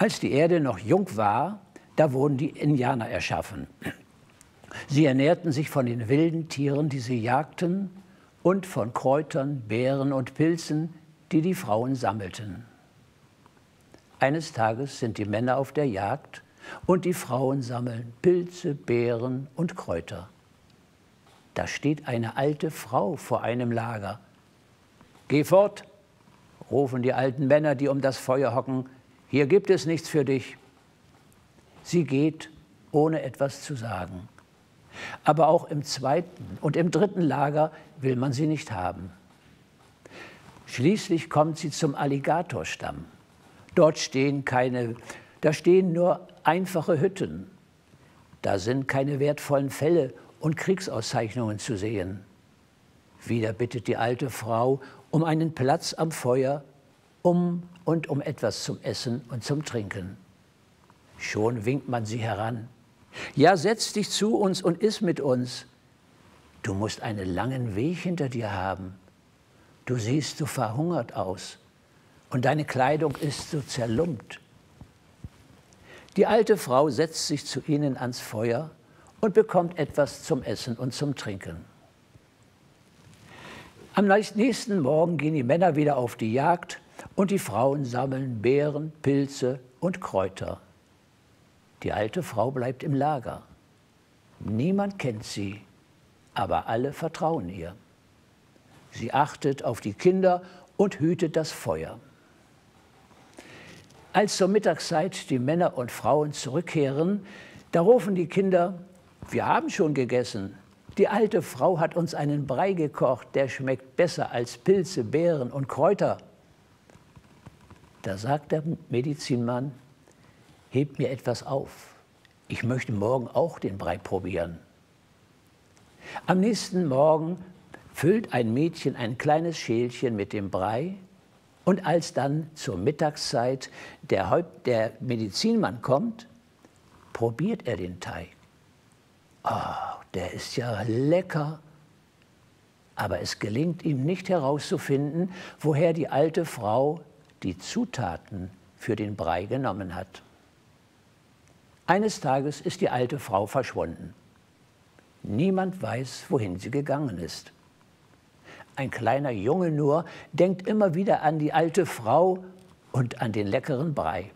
Als die Erde noch jung war, da wurden die Indianer erschaffen. Sie ernährten sich von den wilden Tieren, die sie jagten, und von Kräutern, Beeren und Pilzen, die die Frauen sammelten. Eines Tages sind die Männer auf der Jagd und die Frauen sammeln Pilze, Beeren und Kräuter. Da steht eine alte Frau vor einem Lager. Geh fort, rufen die alten Männer, die um das Feuer hocken, hier gibt es nichts für dich. Sie geht, ohne etwas zu sagen. Aber auch im zweiten und im dritten Lager will man sie nicht haben. Schließlich kommt sie zum Alligatorstamm. Dort stehen keine, da stehen nur einfache Hütten. Da sind keine wertvollen Fälle und Kriegsauszeichnungen zu sehen. Wieder bittet die alte Frau um einen Platz am Feuer, um und um etwas zum Essen und zum Trinken. Schon winkt man sie heran. Ja, setz dich zu uns und iss mit uns. Du musst einen langen Weg hinter dir haben. Du siehst so verhungert aus und deine Kleidung ist so zerlumpt. Die alte Frau setzt sich zu ihnen ans Feuer und bekommt etwas zum Essen und zum Trinken. Am nächsten Morgen gehen die Männer wieder auf die Jagd und die Frauen sammeln Beeren, Pilze und Kräuter. Die alte Frau bleibt im Lager. Niemand kennt sie, aber alle vertrauen ihr. Sie achtet auf die Kinder und hütet das Feuer. Als zur Mittagszeit die Männer und Frauen zurückkehren, da rufen die Kinder, wir haben schon gegessen. Die alte Frau hat uns einen Brei gekocht, der schmeckt besser als Pilze, Beeren und Kräuter. Da sagt der Medizinmann, hebt mir etwas auf. Ich möchte morgen auch den Brei probieren. Am nächsten Morgen füllt ein Mädchen ein kleines Schälchen mit dem Brei und als dann zur Mittagszeit der, Häupt der Medizinmann kommt, probiert er den Teig. Oh, der ist ja lecker. Aber es gelingt ihm nicht herauszufinden, woher die alte Frau die Zutaten für den Brei genommen hat. Eines Tages ist die alte Frau verschwunden. Niemand weiß, wohin sie gegangen ist. Ein kleiner Junge nur denkt immer wieder an die alte Frau und an den leckeren Brei.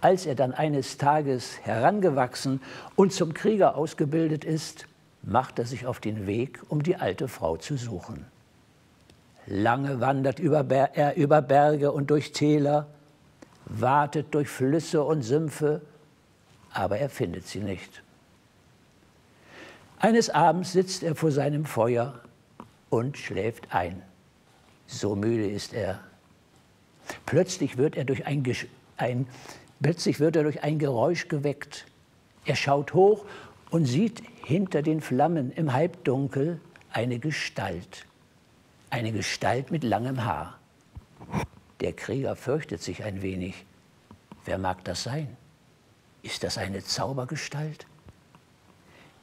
Als er dann eines Tages herangewachsen und zum Krieger ausgebildet ist, macht er sich auf den Weg, um die alte Frau zu suchen. Lange wandert er über Berge und durch Täler, wartet durch Flüsse und Sümpfe, aber er findet sie nicht. Eines Abends sitzt er vor seinem Feuer und schläft ein. So müde ist er. Plötzlich wird er durch ein, ein, plötzlich wird er durch ein Geräusch geweckt. Er schaut hoch und sieht hinter den Flammen im Halbdunkel eine Gestalt. Eine Gestalt mit langem Haar. Der Krieger fürchtet sich ein wenig. Wer mag das sein? Ist das eine Zaubergestalt?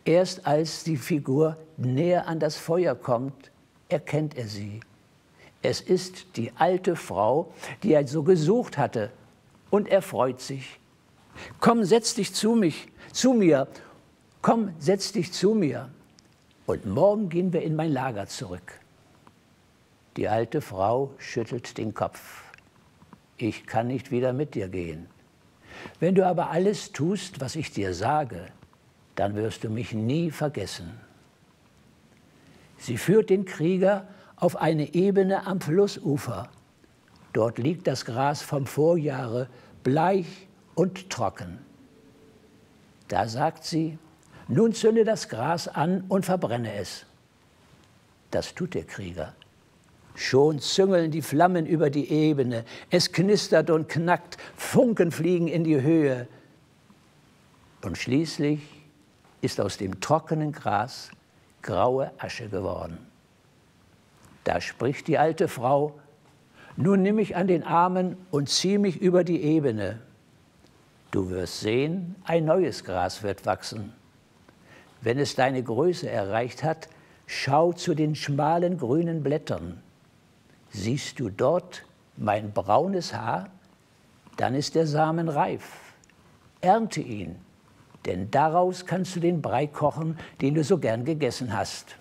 Erst als die Figur näher an das Feuer kommt, erkennt er sie. Es ist die alte Frau, die er so gesucht hatte, und er freut sich. Komm, setz dich zu mich, zu mir. Komm, setz dich zu mir. Und morgen gehen wir in mein Lager zurück. Die alte Frau schüttelt den Kopf. Ich kann nicht wieder mit dir gehen. Wenn du aber alles tust, was ich dir sage, dann wirst du mich nie vergessen. Sie führt den Krieger auf eine Ebene am Flussufer. Dort liegt das Gras vom Vorjahre bleich und trocken. Da sagt sie, nun zünde das Gras an und verbrenne es. Das tut der Krieger. Schon züngeln die Flammen über die Ebene, es knistert und knackt, Funken fliegen in die Höhe. Und schließlich ist aus dem trockenen Gras graue Asche geworden. Da spricht die alte Frau, nun nimm mich an den Armen und zieh mich über die Ebene. Du wirst sehen, ein neues Gras wird wachsen. Wenn es deine Größe erreicht hat, schau zu den schmalen grünen Blättern. Siehst du dort mein braunes Haar? dann ist der Samen reif. Ernte ihn, denn daraus kannst du den Brei kochen, den du so gern gegessen hast.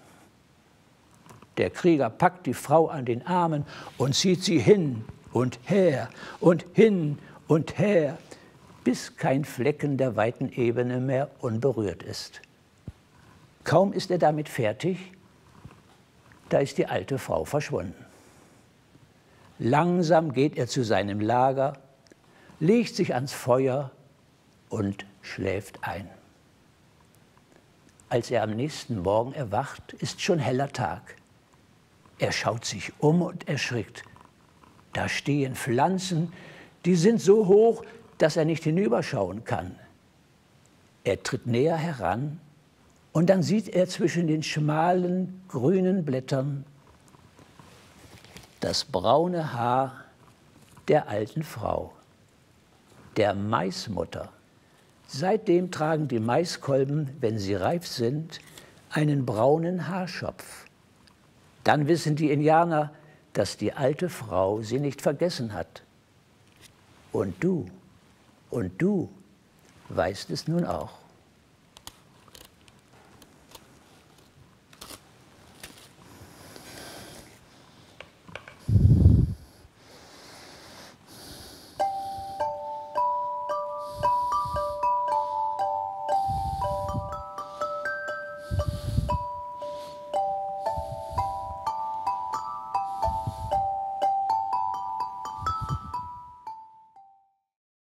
Der Krieger packt die Frau an den Armen und zieht sie hin und her und hin und her, bis kein Flecken der weiten Ebene mehr unberührt ist. Kaum ist er damit fertig, da ist die alte Frau verschwunden. Langsam geht er zu seinem Lager, legt sich ans Feuer und schläft ein. Als er am nächsten Morgen erwacht, ist schon heller Tag. Er schaut sich um und erschrickt. Da stehen Pflanzen, die sind so hoch, dass er nicht hinüberschauen kann. Er tritt näher heran und dann sieht er zwischen den schmalen grünen Blättern das braune Haar der alten Frau, der Maismutter. Seitdem tragen die Maiskolben, wenn sie reif sind, einen braunen Haarschopf. Dann wissen die Indianer, dass die alte Frau sie nicht vergessen hat. Und du, und du weißt es nun auch.